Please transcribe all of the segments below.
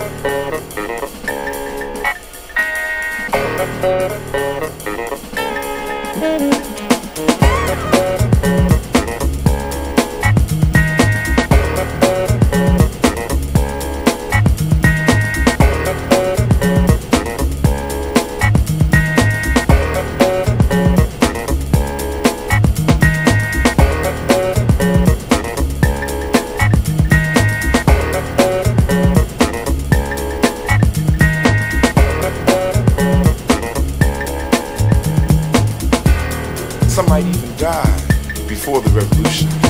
Thank you. Some might even die before the revolution.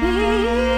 Mm-hmm.